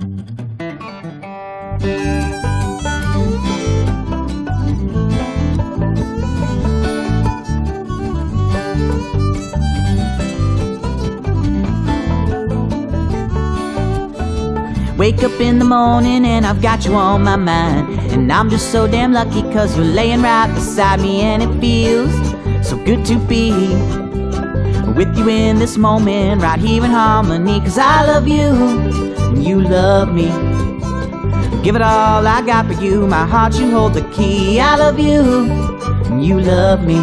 Wake up in the morning and I've got you on my mind. And I'm just so damn lucky cause you're laying right beside me and it feels so good to be with you in this moment, right here in harmony. Cause I love you and you love me. Give it all I got for you, my heart, you hold the key. I love you and you love me.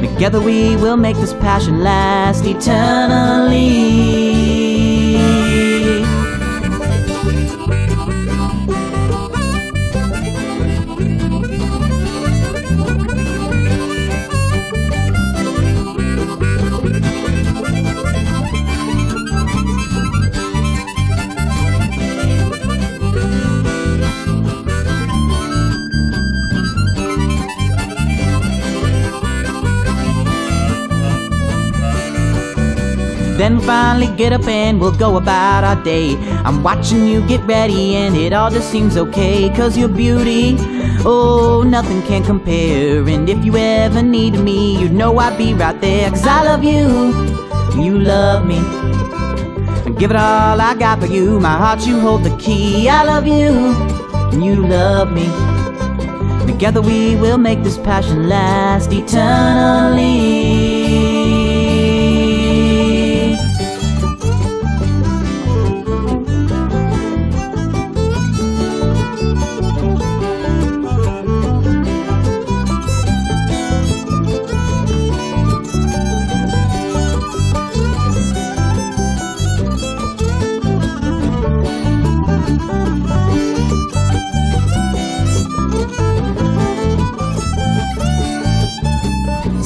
Together we will make this passion last eternally. Then finally get up and we'll go about our day. I'm watching you get ready and it all just seems okay. Cause your beauty, oh, nothing can compare. And if you ever need me, you know I'd be right there. Cause I love you, you love me. Give it all I got for you. My heart, you hold the key. I love you, and you love me. Together we will make this passion last eternally.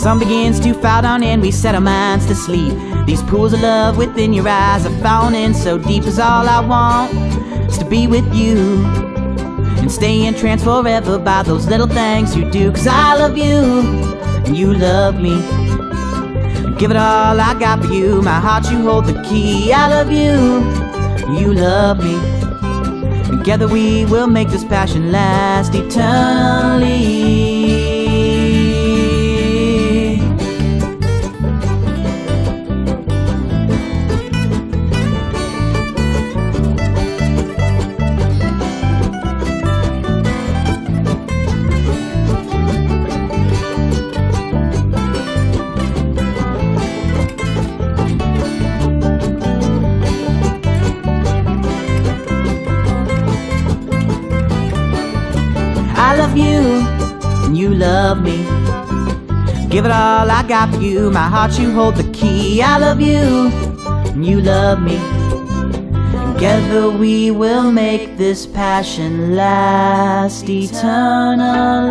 Sun begins to fall down and we set our minds to sleep. These pools of love within your eyes are falling in so deep is all I want is to be with you and stay entranced forever by those little things you do. Cause I love you and you love me. Give it all I got for you. My heart, you hold the key. I love you. You love me. Together we will make this passion last eternally. Love me. Give it all I got for you. My heart, you hold the key. I love you, and you love me. Together we will make this passion last eternally.